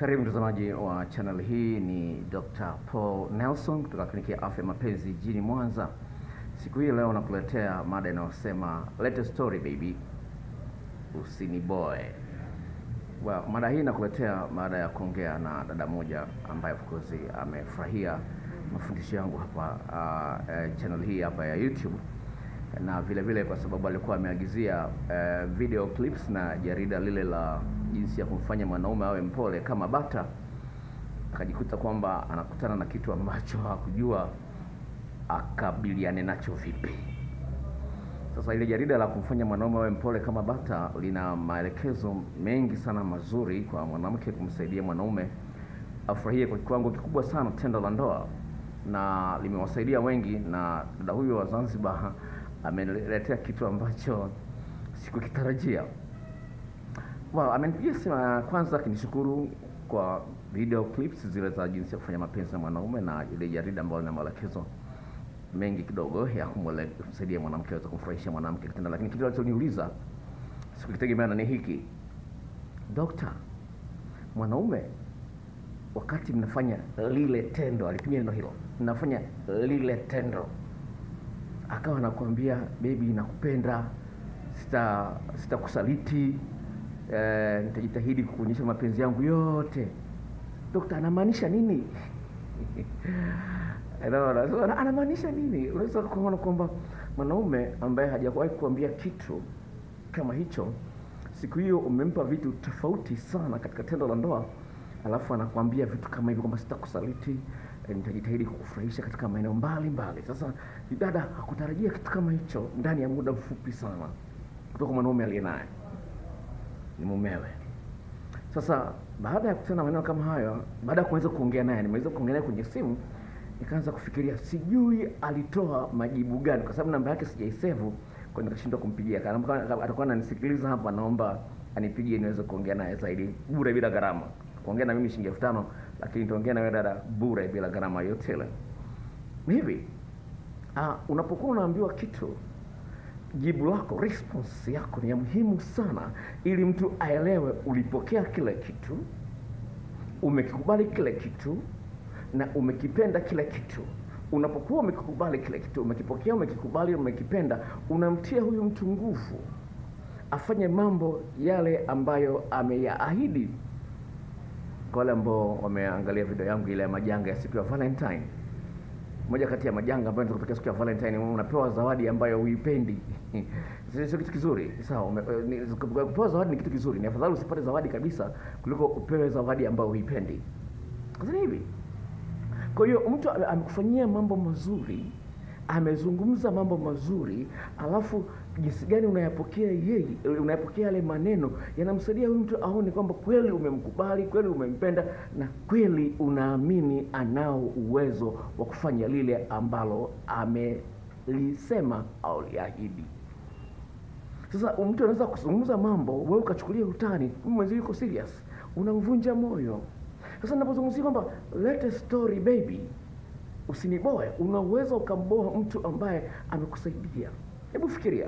Karibu mtazamaji wa channel hii, ni Dr. Paul Nelson kutoka kliniki ya afya mapenzi jijini Mwanza. Siku hii leo nakuletea mada inayosema let a story baby, usiniboe. Well, mada hii nakuletea mada ya kuongea na dada moja ambaye of course amefurahia mafundisho yangu hapa uh, uh, channel hii hapa ya YouTube na vile vile kwa sababu alikuwa ameagizia uh, video clips na jarida lile la jinsi ya kumfanya mwanaume awe mpole kama bata, akajikuta kwamba anakutana na kitu ambacho hakujua akabiliane nacho vipi. Sasa ile jarida la kumfanya mwanaume awe mpole kama bata lina maelekezo mengi sana mazuri kwa mwanamke kumsaidia mwanaume afurahie kwa kiwango kikubwa sana tendo la ndoa, na limewasaidia wengi, na dada huyo wa Zanzibar ameniletea kitu ambacho sikukitarajia. Well, amenipigia simu ya kwanza akinishukuru kwa video clips zile za jinsi ya kufanya mapenzi na mwanaume na ile jarida ambayo ina maelekezo mengi kidogo ya kumsaidia mwanamke aweze kumfurahisha mwanamke kitendo, lakini kitu alichoniuliza sikukitegemea na ni hiki, dokta, mwanaume wakati mnafanya lile tendo, alitumia neno hilo, mnafanya lile tendo, akawa anakuambia bebi nakupenda, sita sitakusaliti, eh, nitajitahidi kukuonyesha mapenzi yangu yote. Dokta, anamaanisha nini? Anamaanisha nini? Unaweza kuona kwamba mwanaume ambaye hajawahi kuambia kitu kama hicho, siku hiyo umempa vitu tofauti sana katika tendo la ndoa, alafu anakuambia vitu kama hivyo kwamba sitakusaliti, nitajitahidi kukufurahisha katika maeneo mbalimbali. Sasa dada hakutarajia kitu kama hicho ndani ya muda mfupi sana kutoka mwanaume aliye naye ni mumewe. Sasa baada ya kutana maneno kama hayo, baada ya kuweza kuongea naye, nimeweza kuongea naye kwenye simu, nikaanza kufikiria, sijui alitoa majibu gani, kwa sababu namba yake sijaisevu, kwa nikashindwa kumpigia. Kama atakuwa ananisikiliza hapa, naomba anipigie niweze kuongea naye zaidi bure, bila gharama. Kuongea na mimi shilingi elfu tano lakini nitaongea na wewe dada bure, bila gharama yote ile. Hivi ah, unapokuwa unaambiwa kitu jibu lako response yako ni ya muhimu sana, ili mtu aelewe ulipokea kile kitu, umekikubali kile kitu na umekipenda kile kitu. Unapokuwa umekikubali kile kitu, umekipokea, umekikubali, umekipenda, unamtia huyu mtu nguvu afanye mambo yale ambayo ameyaahidi. Kwa wale ambao wameangalia video yangu ile ya majanga ya siku ya Valentine, moja kati ya majanga ambayo yanatokea siku ya Valentine, unapewa zawadi ambayo huipendi. Sio kitu kizuri, sawa. eh, Kupewa zawadi ni kitu kizuri, ni afadhali usipate zawadi kabisa kuliko upewe zawadi ambayo huipendi. Sasa hivi, kwa hiyo mtu amekufanyia mambo mazuri, amezungumza mambo mazuri, alafu jinsi gani unayapokea yeye, unayapokea yale maneno yanamsaidia huyu mtu aone kwamba kweli umemkubali, kweli umempenda, na kweli unaamini anao uwezo wa kufanya lile ambalo amelisema au liahidi. Sasa mtu anaweza kuzungumza mambo, wewe ukachukulia utani, mwenzi yuko serious, unamvunja moyo. Sasa ninapozungumzia kwamba let a story baby, usiniboe, una uwezo ukamboa mtu ambaye amekusaidia. Hebu fikiria,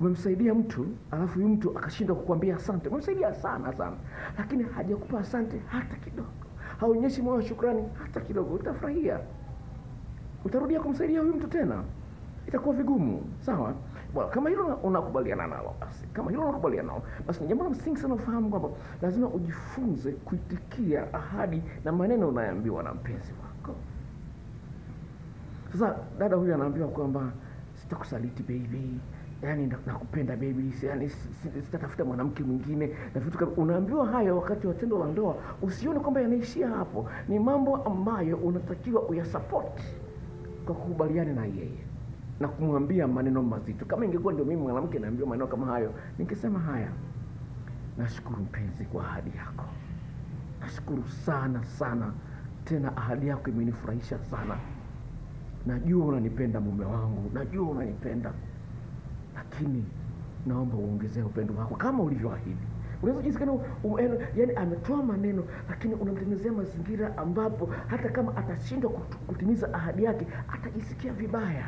umemsaidia mtu alafu huyu mtu akashindwa kukwambia asante. Umemsaidia sana sana, lakini hajakupa asante hata kidogo, haonyeshi moyo wa shukrani hata kidogo. Utafurahia, utarudia kumsaidia huyu mtu tena, itakuwa vigumu. Sawa bwana, kama hilo unakubaliana nalo, basi kama hilo unakubaliana nalo, basi ni jambo la msingi sana ufahamu kwamba lazima ujifunze kuitikia ahadi na maneno unayoambiwa na mpenzi wako. Sasa dada huyu anaambiwa kwamba sitakusaliti baby, yani nakupenda baby, yani si- si- sitatafuta mwanamke mwingine na vitu kama. Unaambiwa haya wakati wa tendo la ndoa, usione kwamba yanaishia hapo. Ni mambo ambayo unatakiwa uyasapoti kwa kukubaliana na yeye na kumwambia maneno mazito. Kama ingekuwa ndio mimi mwanamke naambiwa maneno kama hayo, ningesema haya, nashukuru mpenzi kwa ahadi yako, nashukuru sana sana, tena ahadi yako imenifurahisha sana. Najua unanipenda mume wangu, najua unanipenda, lakini naomba uongezee upendo wako kama ulivyoahidi. Unaweza jinsi gani yani, ametoa maneno lakini unamtengenezea mazingira ambapo hata kama atashindwa kutimiza ahadi yake atajisikia vibaya.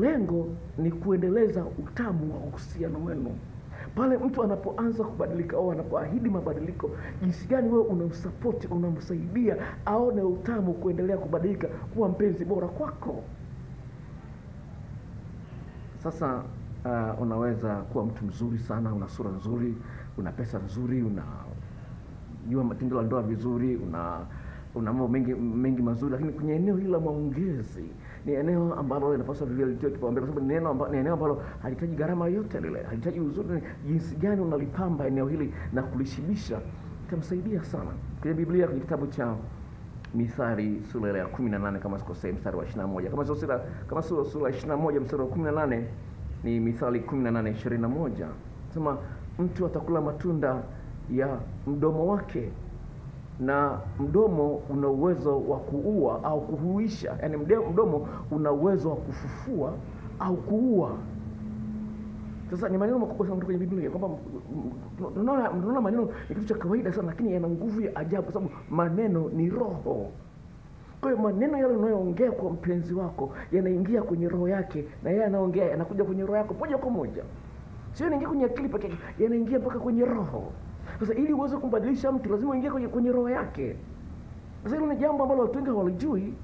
Lengo ni kuendeleza utamu wa uhusiano wenu. Pale mtu anapoanza kubadilika au anapoahidi mabadiliko, jinsi gani wewe unamsapoti, unamsaidia aone utamu kuendelea kubadilika kuwa mpenzi bora kwako. Sasa uh, unaweza kuwa mtu mzuri sana, una sura nzuri, una pesa nzuri, unajua matendo la ndoa vizuri, una una mambo mengi mengi mazuri, lakini kwenye eneo hili la maongezi ni eneo ambalo linapaswa vivyo litoe kipaumbele, kwa sababu ni eneo ambalo, ni eneo ambalo halihitaji gharama yote lile, halihitaji uzuri. Jinsi gani unalipamba eneo hili na kulishibisha itamsaidia sana. Kwenye Biblia, kwenye kitabu cha Mithali sura ya kumi na nane kama sikosei, mstari wa ishirini na moja kama sio sura kama sura na moja mstari wa kumi na nane ni Mithali kumi na nane ishirini na moja sema mtu atakula matunda ya mdomo wake na mdomo una uwezo wa kuua au kuhuisha, yaani mdomo una uwezo wa kufufua au kuua. Sasa ni maneno makubwa sana kwenye Biblia kwamba tunaona maneno ni kitu cha kawaida sana, lakini yana nguvu ya ajabu, kwa sababu maneno ni roho. Kwa hiyo maneno yale unayoongea kwa mpenzi wako yanaingia kwenye roho yake, na yeye anaongea yanakuja kwenye roho yako moja kwa moja, sio yanaingia kwenye akili pekee yanaingia mpaka kwenye roho. Sasa ili uweze kumbadilisha mtu lazima uingie kwenye, kwenye roho yake. Sasa hilo ni jambo ambalo watu wengi hawalijui,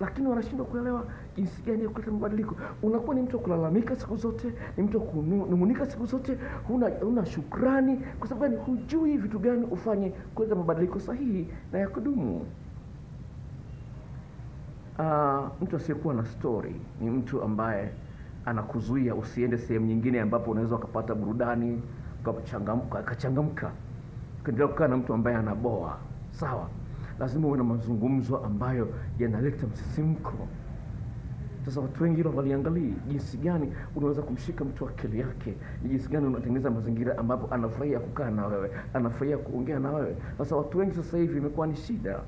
lakini wanashindwa kuelewa jinsi gani ya kuleta mabadiliko. Unakuwa ni mtu wa kulalamika siku zote, ni mtu wa kunung'unika siku zote, huna, huna shukrani. Kwa sababu gani? Hujui vitu gani ufanye kuleta mabadiliko sahihi na ya kudumu. Uh, mtu asiyekuwa na story ni mtu ambaye anakuzuia usiende sehemu nyingine ambapo unaweza ukapata burudani ukachangamka akachangamka kukaa na mtu ambaye anaboa. Sawa, lazima uwe na mazungumzo ambayo yanaleta msisimko. Sasa watu wengi hilo waliangalii jinsi gani unaweza kumshika mtu akili yake, ni jinsi gani unatengeneza mazingira ambapo anafurahia kukaa na wewe, anafurahia kuongea na wewe. Sasa watu wengi sasa hivi imekuwa ni shida.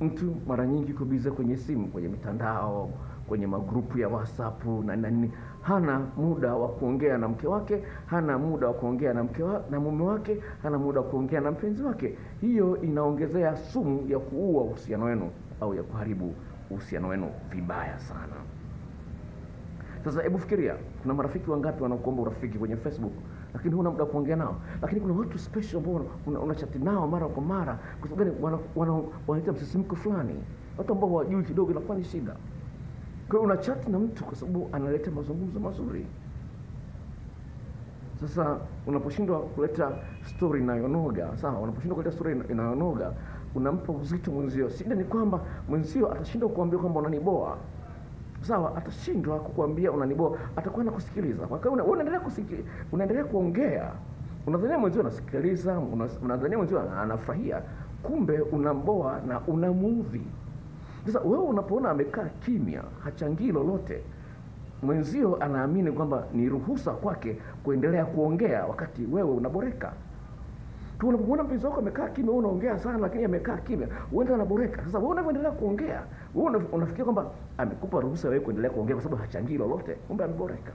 Mtu mara nyingi yuko bize kwenye simu, kwenye mitandao, kwenye magrupu ya WhatsApp na nini, hana muda wa kuongea na mke wake, hana muda wa kuongea na mke wa, na mume wake, hana muda wa kuongea na mpenzi wake. Hiyo inaongezea sumu ya kuua uhusiano wenu au ya kuharibu uhusiano wenu vibaya sana. Sasa hebu fikiria, kuna marafiki wangapi wanakuomba urafiki kwenye Facebook lakini huna muda kuongea nao, lakini kuna watu special ambao unachati una nao mara kwa mara, kwa sababu gani? Wanaleta wana, wana msisimko fulani, watu ambao hawajui kidogo, inakuwa ni shida. Kwa hiyo unachati na mtu kwa sababu analeta mazungumzo mazuri. Sasa unaposhindwa kuleta story inayonoga, sawa, unaposhindwa kuleta story inayonoga, unampa uzito mwenzio. Shida ni kwamba mwenzio atashindwa kuambia kwamba unaniboa sawa, atashindwa kukuambia unaniboa, atakuwa na kusikiliza. Kwa hiyo unaendelea kusikiliza, unaendelea kuongea, unadhania mwenzio anasikiliza, unadhania mwenzio anafurahia, kumbe unamboa na unamuudhi. Sasa wewe unapoona amekaa kimya, hachangii lolote, mwenzio anaamini kwamba ni ruhusa kwake kuendelea kuongea wakati wewe unaboreka tu. Unapomwona mpenzi wako amekaa kimya, unaongea sana, lakini amekaa kimya, uenda anaboreka. Sasa wewe unavyoendelea kuongea, wewe unafikiria kwamba amekupa ruhusa wewe kuendelea kuongea kwa sababu hachangii lolote, kumbe ameboreka.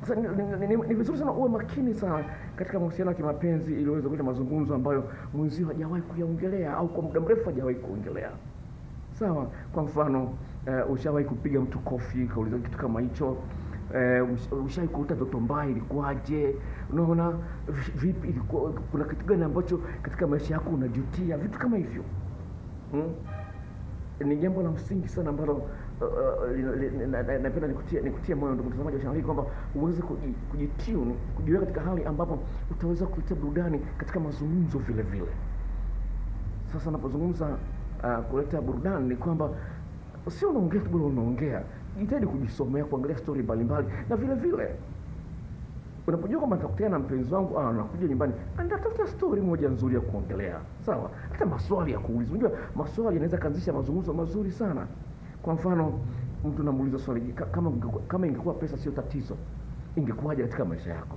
Sasa ni, vizuri sana uwe makini sana katika mahusiano ya kimapenzi ili uweze kuleta mazungumzo ambayo mwenzio hajawahi kuyaongelea au kwa muda mrefu hajawahi kuongelea. Sawa, kwa mfano uh, ushawahi kupiga mtu kofi kauliza kitu kama hicho uh, ushawahi kuuta ndoto mbaya ilikuwaje? Unaona vipi, ilikuwa kuna kitu gani ambacho katika maisha yako unajutia? Vitu kama hivyo hmm? Ni jambo la msingi sana ambalo napenda nikutie moyo ndugu mtazamaji wa chaneli kwamba uweze kujitune, kujiweka katika hali ambapo utaweza kuleta burudani katika mazungumzo vile vile. Sasa napozungumza uh, kuleta burudani ni kwamba sio unaongea tu unaongea, jitahidi kujisomea, kuangalia stori mbalimbali, na vile vile unapojua kwamba nitakutana na mpenzi wangu ah, nakuja nyumbani, nitatafuta stori moja nzuri ya kuongelea, sawa. Hata maswali ya kuuliza, unajua maswali yanaweza kaanzisha mazungumzo mazuri sana. Kwa mfano, mtu namuuliza swali, kama kama ingekuwa pesa sio tatizo, ingekuwaje katika maisha yako?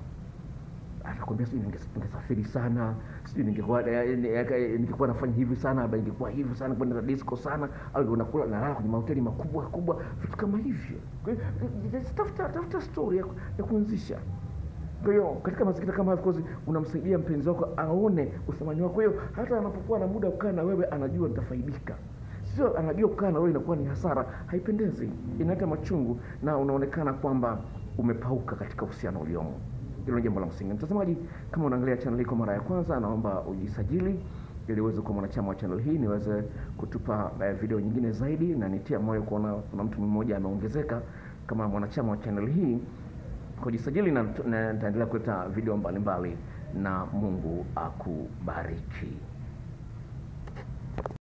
Atakwambia sijui ningesafiri sana, sijui ningekuwa ningekuwa nafanya hivi sana, au ingekuwa hivi sana, kwenda disco sana, au unakula raha kwenye mahoteli makubwa kubwa, vitu kama hivyo. Tafuta tafuta story ya kuanzisha. Kwa hiyo katika mazingira kama of course unamsaidia mpenzi wako aone uthamani wako. Kwa hiyo hata anapokuwa na muda kukaa na wewe anajua nitafaidika. Sio anajua kukaa na wewe inakuwa ni hasara, haipendezi, inaleta machungu na unaonekana kwamba umepauka katika uhusiano uliomo. Hilo jambo la msingi. Mtazamaji, kama unaangalia channel hii kwa mara ya kwanza, naomba ujisajili ili uweze kuwa mwanachama wa channel hii niweze kutupa uh, video nyingine zaidi, na nitia moyo kuona kuna mtu mmoja ameongezeka kama mwanachama wa channel hii kujisajili na nitaendelea kuleta video mbalimbali mbali, na Mungu akubariki.